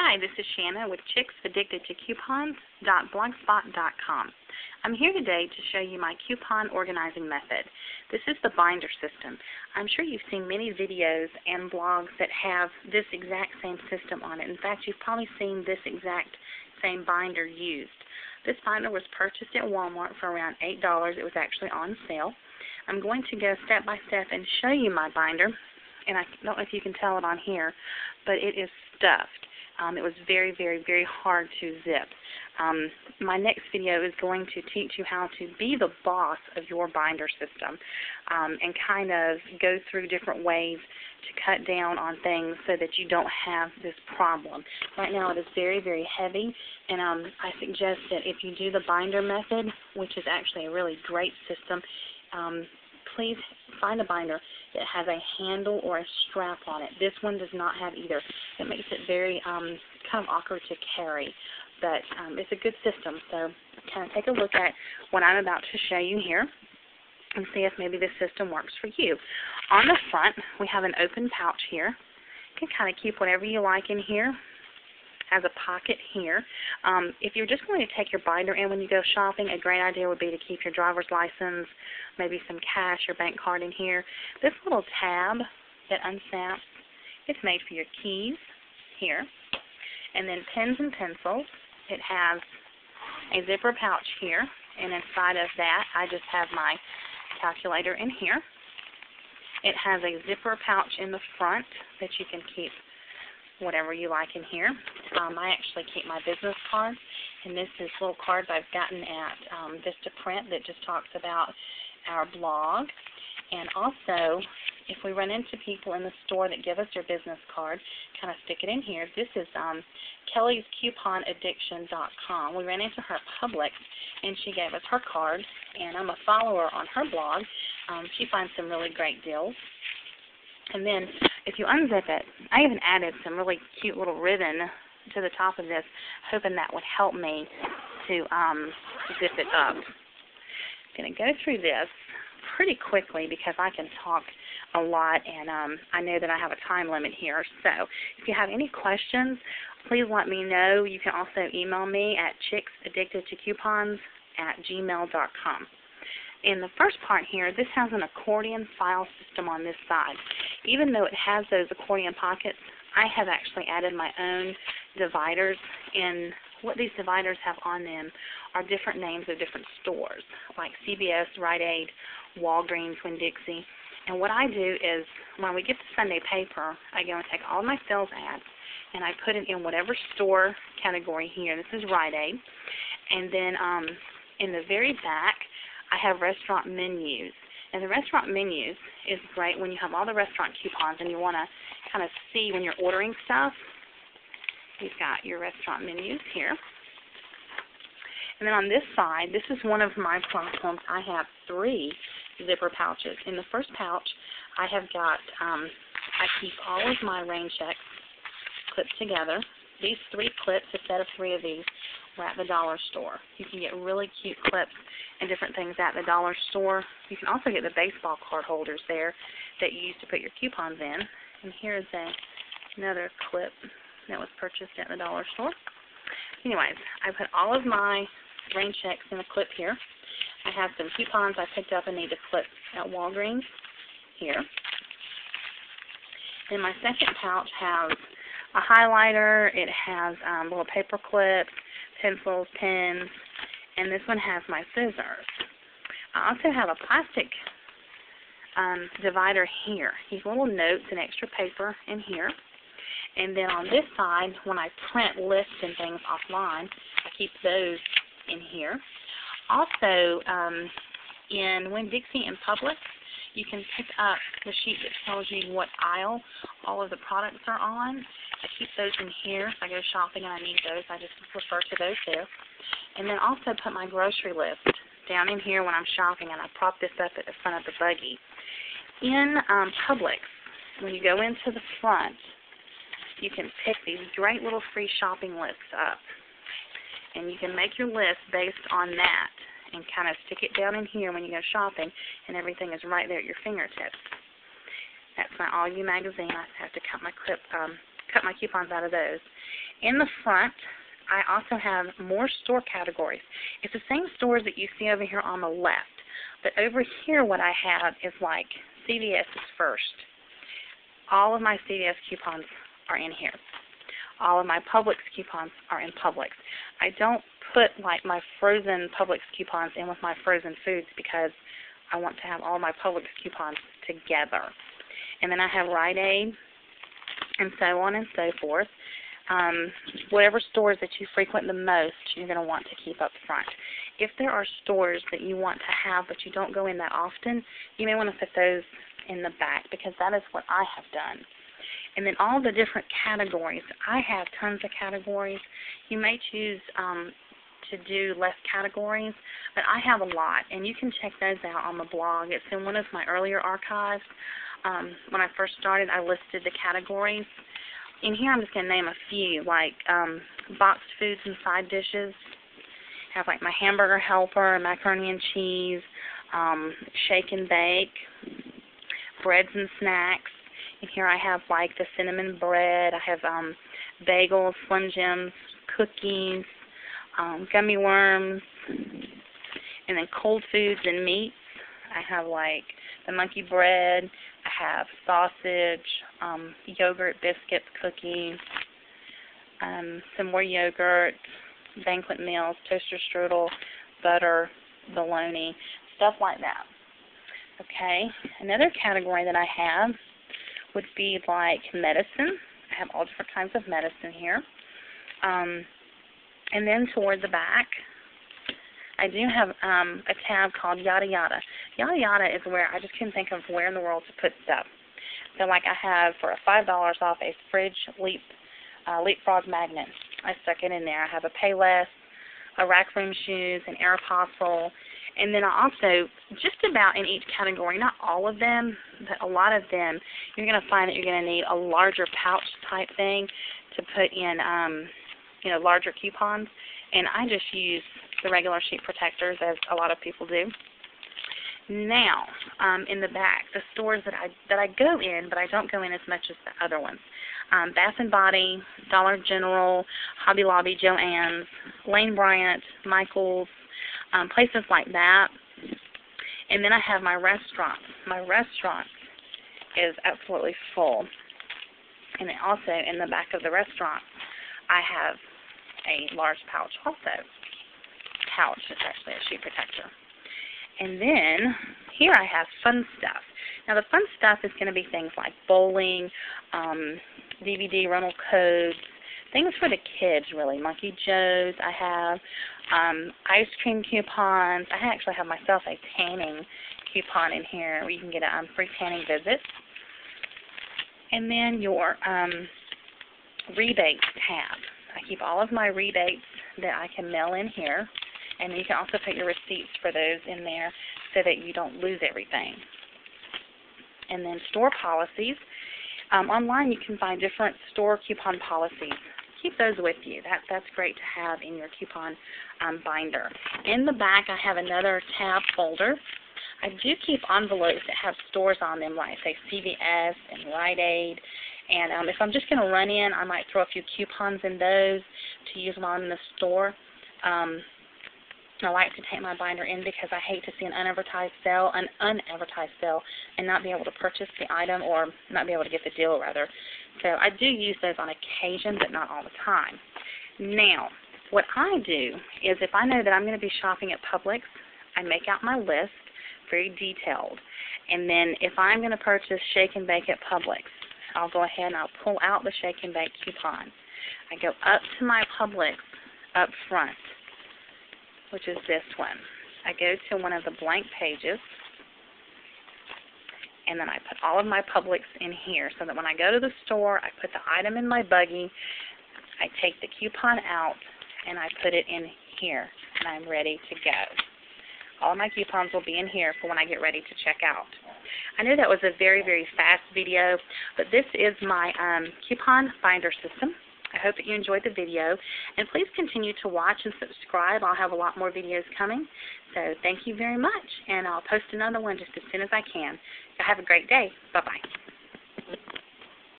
Hi, this is Shanna with chicksaddictedtocoupons.blogspot.com. I'm here today to show you my coupon organizing method. This is the binder system. I'm sure you've seen many videos and blogs that have this exact same system on it. In fact, you've probably seen this exact same binder used. This binder was purchased at Walmart for around $8. It was actually on sale. I'm going to go step by step and show you my binder. And I don't know if you can tell it on here, but it is stuffed. Um, it was very, very, very hard to zip. Um, my next video is going to teach you how to be the boss of your binder system um, and kind of go through different ways to cut down on things so that you don't have this problem. Right now it is very, very heavy and um, I suggest that if you do the binder method, which is actually a really great system, um, please find a binder that has a handle or a strap on it. This one does not have either. It makes it very um, kind of awkward to carry, but um, it's a good system. So kind of take a look at what I'm about to show you here and see if maybe this system works for you. On the front, we have an open pouch here. You can kind of keep whatever you like in here has a pocket here. Um, if you're just going to take your binder in when you go shopping, a great idea would be to keep your driver's license, maybe some cash or bank card in here. This little tab that unsnaps, it's made for your keys here. And then pens and pencils. It has a zipper pouch here, and inside of that I just have my calculator in here. It has a zipper pouch in the front that you can keep whatever you like in here. Um, I actually keep my business cards, and this is little cards I've gotten at um, Vistaprint that just talks about our blog. And also, if we run into people in the store that give us their business card, kind of stick it in here. This is um, Kelly's CouponAddiction.com. We ran into her at Publix, and she gave us her card, and I'm a follower on her blog. Um, she finds some really great deals. And then if you unzip it, I even added some really cute little ribbon to the top of this, hoping that would help me to um, zip it up. I'm going to go through this pretty quickly because I can talk a lot and um, I know that I have a time limit here. So if you have any questions, please let me know. You can also email me at chicksaddictedtocoupons at gmail.com. In the first part here, this has an accordion file system on this side. Even though it has those accordion pockets, I have actually added my own dividers and what these dividers have on them are different names of different stores, like CVS, Rite Aid, Walgreens, Winn-Dixie. And what I do is when we get the Sunday paper, I go and take all my sales ads and I put it in whatever store category here. This is Rite Aid. And then um, in the very back, I have restaurant menus. And the restaurant menus is great when you have all the restaurant coupons and you want to kind of see when you're ordering stuff. You've got your restaurant menus here. And then on this side, this is one of my platforms. I have three zipper pouches. In the first pouch, I have got, um, I keep all of my rain checks clipped together. These three clips, a set of three of these, at the dollar store. You can get really cute clips and different things at the dollar store. You can also get the baseball card holders there that you use to put your coupons in. And here's a, another clip that was purchased at the dollar store. Anyways, I put all of my rain checks in a clip here. I have some coupons I picked up and need to clip at Walgreens here. And my second pouch has a highlighter. It has um, little paper clips, pencils, pens, and this one has my scissors. I also have a plastic um, divider here. These little notes and extra paper in here. And then on this side, when I print lists and things offline, I keep those in here. Also, um, in Winn-Dixie and Publix, you can pick up the sheet that tells you what aisle all of the products are on. I keep those in here. If I go shopping and I need those, I just refer to those there. And then also put my grocery list down in here when I'm shopping, and I prop this up at the front of the buggy. In um, Publix, when you go into the front, you can pick these great little free shopping lists up. And you can make your list based on that and kind of stick it down in here when you go shopping, and everything is right there at your fingertips. That's my All You magazine. I have to cut my clip, um, cut my coupons out of those. In the front, I also have more store categories. It's the same stores that you see over here on the left, but over here what I have is like CVS is first. All of my CVS coupons are in here. All of my Publix coupons are in Publix. I don't put like my frozen Publix coupons in with my frozen foods because I want to have all my Publix coupons together. And then I have Rite Aid and so on and so forth. Um, whatever stores that you frequent the most, you're going to want to keep up front. If there are stores that you want to have but you don't go in that often, you may want to put those in the back because that is what I have done. And then all the different categories. I have tons of categories. You may choose um, to do less categories, but I have a lot, and you can check those out on the blog. It's in one of my earlier archives. Um, when I first started, I listed the categories. In here, I'm just going to name a few, like um, boxed foods and side dishes. I have like my hamburger helper, macaroni and cheese, um, shake and bake, breads and snacks. And here I have like the cinnamon bread. I have um, bagels, Slim Jims, cookies, um, gummy worms, and then cold foods and meats. I have like the monkey bread. I have sausage, um, yogurt, biscuits, cookies, um, some more yogurt, banquet meals, toaster strudel, butter, bologna, stuff like that. Okay, another category that I have would be like medicine. I have all different kinds of medicine here. Um, and then toward the back, I do have um, a tab called Yada Yada. Yada Yada is where I just couldn't think of where in the world to put stuff. So like I have for five dollars off a fridge leap uh, leapfrog magnet. I stuck it in there. I have a Payless, a rack room shoes, an Aeropostale, and then I also just about in each category, not all of them, but a lot of them, you're going to find that you're going to need a larger pouch type thing to put in, um, you know, larger coupons. And I just use the regular sheet protectors as a lot of people do. Now, um, in the back, the stores that I that I go in, but I don't go in as much as the other ones. Um, Bath and Body, Dollar General, Hobby Lobby, Joann's, Lane Bryant, Michaels, um, places like that. And then I have my restaurant. My restaurant is absolutely full. And also in the back of the restaurant, I have a large pouch also. Pouch is actually a shoe protector. And then here I have fun stuff. Now the fun stuff is going to be things like bowling, um, DVD rental codes, things for the kids really. Monkey Joe's I have, um, ice cream coupons. I actually have myself a tanning coupon in here where you can get a um, free tanning visit. And then your um, rebates tab. Keep all of my rebates that I can mail in here. And you can also put your receipts for those in there so that you don't lose everything. And then store policies. Um, online you can find different store coupon policies keep those with you. That that's great to have in your coupon um, binder. In the back, I have another tab folder. I do keep envelopes that have stores on them, like say CVS and Rite Aid. And um, if I'm just going to run in, I might throw a few coupons in those to use while I'm in the store. Um, I like to take my binder in because I hate to see an unadvertised sale, an unadvertised sale, and not be able to purchase the item or not be able to get the deal rather. So I do use those on occasion, but not all the time. Now, what I do is if I know that I'm going to be shopping at Publix, I make out my list, very detailed. And then if I'm going to purchase Shake and Bake at Publix, I'll go ahead and I'll pull out the Shake and Bake coupon. I go up to my Publix up front, which is this one. I go to one of the blank pages, and then I put all of my Publix in here so that when I go to the store, I put the item in my buggy, I take the coupon out, and I put it in here, and I'm ready to go. All my coupons will be in here for when I get ready to check out. I know that was a very, very fast video, but this is my um, coupon binder system. I hope that you enjoyed the video. And please continue to watch and subscribe. I'll have a lot more videos coming. So thank you very much. And I'll post another one just as soon as I can. So have a great day. Bye-bye.